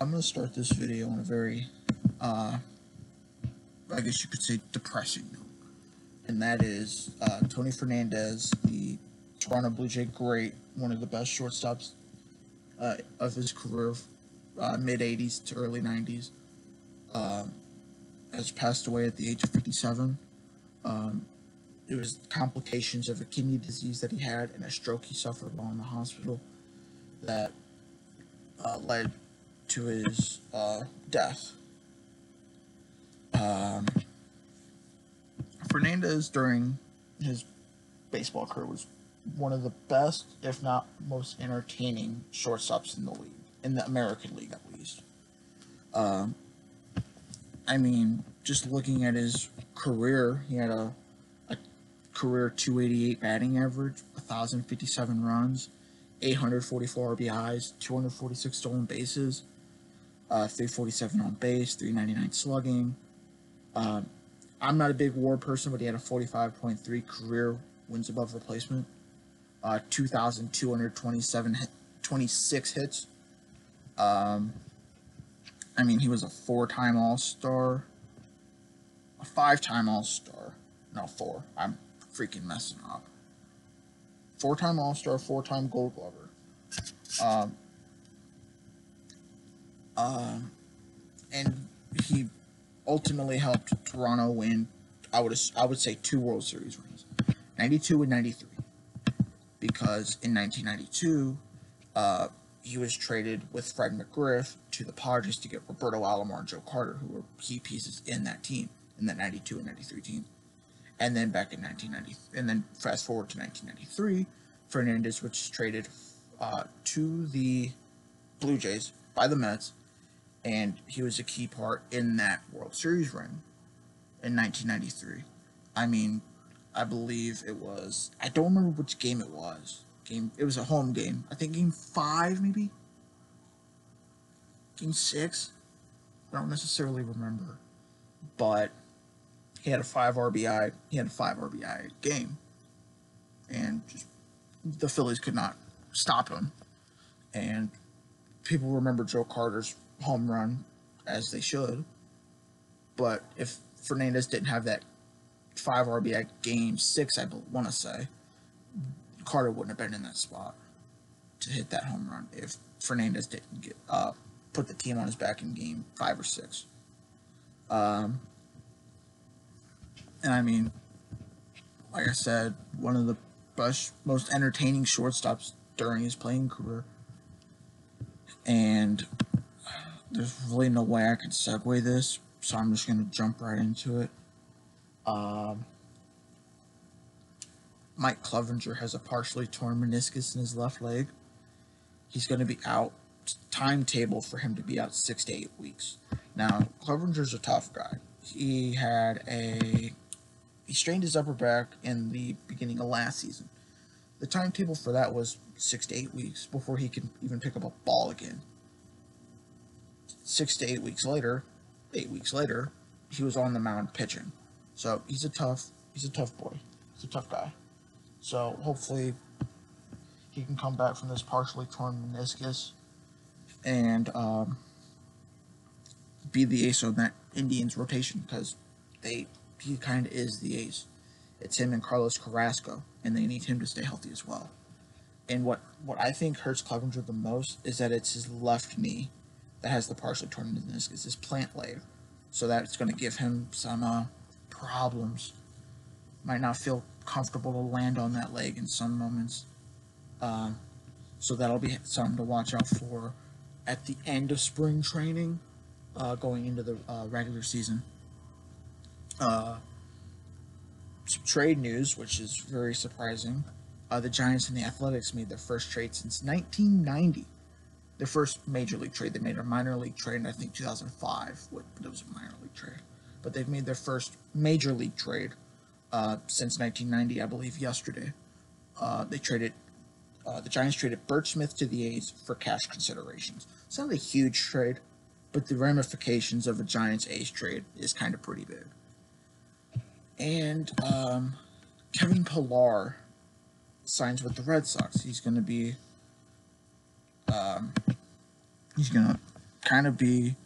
I'm going to start this video on a very, uh, I guess you could say, depressing note. And that is uh, Tony Fernandez, the Toronto Blue Jay great, one of the best shortstops uh, of his career, uh, mid 80s to early 90s, um, has passed away at the age of 57. Um, it was complications of a kidney disease that he had and a stroke he suffered while in the hospital that uh, led to his uh, death. Um, Fernandez, during his baseball career, was one of the best, if not most entertaining shortstops in the league, in the American League at least. Um, I mean, just looking at his career, he had a, a career 288 batting average, 1,057 runs, 844 RBIs, 246 stolen bases, uh, 347 on base, 399 slugging. Um, I'm not a big WAR person, but he had a 45.3 career wins above replacement, uh, 2,227 hit, 26 hits. Um, I mean, he was a four-time All-Star, a five-time All-Star. No, four. I'm freaking messing up. Four-time All-Star, four-time Gold Glover. Um, um, and he ultimately helped Toronto win. I would I would say two World Series rings, ninety two and ninety three, because in nineteen ninety two, uh, he was traded with Fred McGriff to the Padres to get Roberto Alomar and Joe Carter, who were key pieces in that team in that ninety two and ninety three team, and then back in nineteen ninety, and then fast forward to nineteen ninety three, Fernandez was traded uh, to the Blue Jays by the Mets and he was a key part in that World Series run in 1993. I mean, I believe it was. I don't remember which game it was. Game. It was a home game. I think game five, maybe. Game six. I don't necessarily remember, but he had a five RBI. He had a five RBI game, and just the Phillies could not stop him. And people remember Joe Carter's home run as they should. But if Fernandez didn't have that five RBI game six, I want to say, Carter wouldn't have been in that spot to hit that home run if Fernandez didn't get uh, put the team on his back in game five or six. Um, and I mean, like I said, one of the best, most entertaining shortstops during his playing career. And there's really no way I can segue this, so I'm just going to jump right into it. Um, Mike Clevinger has a partially torn meniscus in his left leg. He's going to be out. Timetable for him to be out six to eight weeks. Now, Clevinger's a tough guy. He had a he strained his upper back in the beginning of last season. The timetable for that was six to eight weeks before he can even pick up a ball again six to eight weeks later, eight weeks later, he was on the mound pitching. So he's a tough, he's a tough boy. He's a tough guy. So hopefully he can come back from this partially torn meniscus and um, be the ace of that Indians rotation because they he kind of is the ace. It's him and Carlos Carrasco, and they need him to stay healthy as well. And what what I think hurts Clevinger the most is that it's his left knee that has the partially torn meniscus, his plant leg. So that's going to give him some uh, problems. Might not feel comfortable to land on that leg in some moments. Um, so that'll be something to watch out for at the end of spring training, uh, going into the uh, regular season. Uh, some trade news, which is very surprising. Uh, the Giants and the Athletics made their first trade since 1990 their first major league trade. They made a minor league trade in I think 2005, but it was a minor league trade. But they've made their first major league trade uh, since 1990, I believe, yesterday. Uh, they traded. Uh, the Giants traded Burch Smith to the A's for cash considerations. It's not a huge trade, but the ramifications of a Giants A's trade is kind of pretty big. And um, Kevin Pillar signs with the Red Sox. He's going to be um, he's gonna kind of be,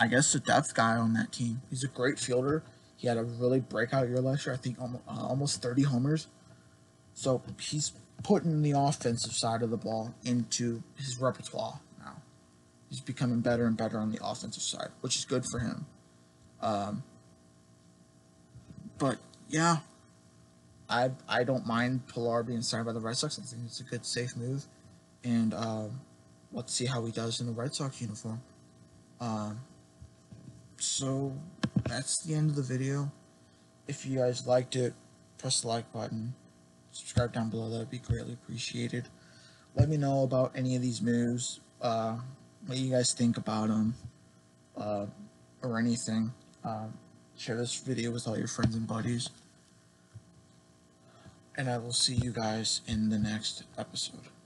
I guess, the depth guy on that team. He's a great fielder. He had a really breakout year last year. I think almost, uh, almost 30 homers. So he's putting the offensive side of the ball into his repertoire now. He's becoming better and better on the offensive side, which is good for him. Um, but yeah, I I don't mind Pillar being signed by the Red Sox. I think it's a good, safe move, and um, let's see how he does in the Red Sox uniform. Um, so that's the end of the video. If you guys liked it, press the like button. Subscribe down below. That would be greatly appreciated. Let me know about any of these moves. Uh, what you guys think about them, uh, or anything. Um, share this video with all your friends and buddies. And I will see you guys in the next episode.